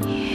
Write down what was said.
你